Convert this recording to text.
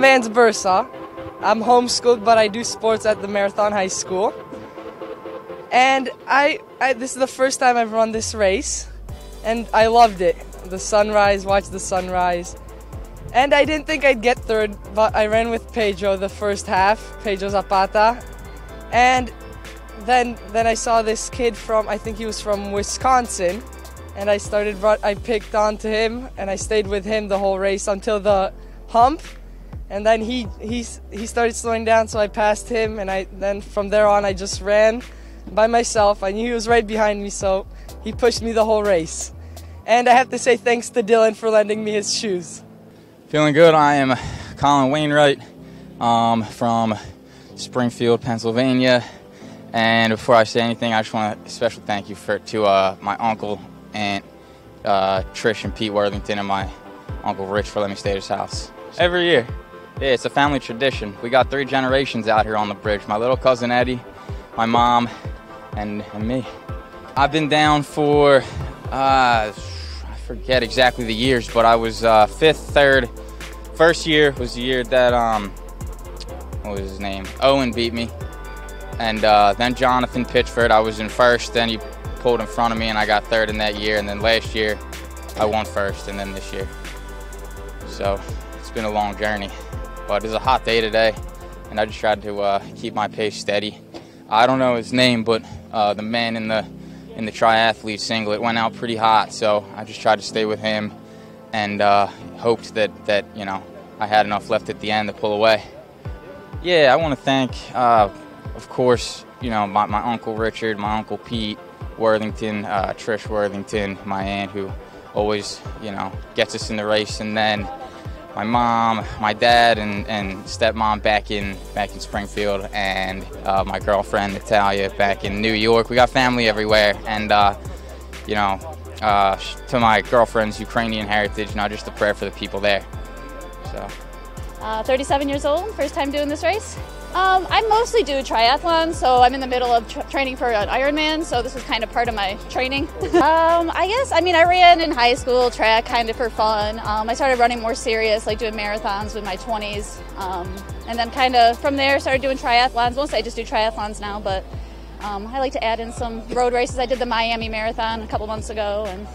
Vans Bursa. I'm homeschooled, but I do sports at the Marathon High School. And I, I, this is the first time I've run this race, and I loved it. The sunrise, watch the sunrise. And I didn't think I'd get third, but I ran with Pedro the first half, Pedro Zapata. And then then I saw this kid from I think he was from Wisconsin, and I started I picked on to him and I stayed with him the whole race until the hump, and then he he he started slowing down, so I passed him, and I then from there on I just ran by myself. I knew he was right behind me, so he pushed me the whole race. And I have to say thanks to Dylan for lending me his shoes. Feeling good. I am Colin Wainwright um, from Springfield, Pennsylvania. And before I say anything, I just want a special thank you for to uh, my uncle, aunt, uh, Trish and Pete Worthington, and my uncle Rich for letting me stay at his house every year. Yeah, it's a family tradition. We got three generations out here on the bridge. My little cousin Eddie, my mom, and, and me. I've been down for, uh, I forget exactly the years, but I was uh, fifth, third. First year was the year that, um, what was his name? Owen beat me. And uh, then Jonathan Pitchford, I was in first. Then he pulled in front of me, and I got third in that year. And then last year, I won first, and then this year. So it's been a long journey. But it's a hot day today, and I just tried to uh, keep my pace steady. I don't know his name, but uh, the man in the in the triathlete singlet went out pretty hot, so I just tried to stay with him and uh, hoped that that you know I had enough left at the end to pull away. Yeah, I want to thank, uh, of course, you know my, my uncle Richard, my uncle Pete Worthington, uh, Trish Worthington, my aunt who always you know gets us in the race, and then my mom, my dad, and, and stepmom back in back in Springfield, and uh, my girlfriend Natalia back in New York. We got family everywhere, and uh, you know, uh, to my girlfriend's Ukrainian heritage, know, just a prayer for the people there. So. Uh, 37 years old, first time doing this race. Um, I mostly do triathlon, so I'm in the middle of tra- training for an Ironman, so this is kind of part of my training. um, I guess, I mean, I ran in high school track kind of for fun. Um, I started running more serious, like doing marathons in my 20s. Um, and then kind of from there started doing triathlons. Mostly I just do triathlons now, but um, I like to add in some road races. I did the Miami Marathon a couple months ago, and